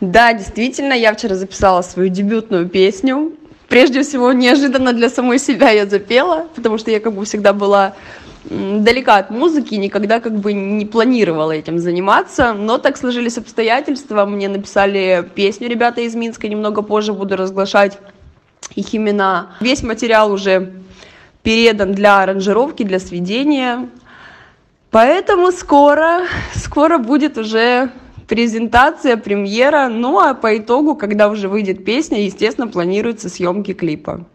Да, действительно, я вчера записала свою дебютную песню. Прежде всего, неожиданно для самой себя я запела, потому что я как бы всегда была далека от музыки, никогда как бы не планировала этим заниматься, но так сложились обстоятельства, мне написали песню ребята из Минска, немного позже буду разглашать их имена. Весь материал уже передан для аранжировки, для сведения, поэтому скоро, скоро будет уже презентация, премьера, ну а по итогу, когда уже выйдет песня, естественно, планируются съемки клипа.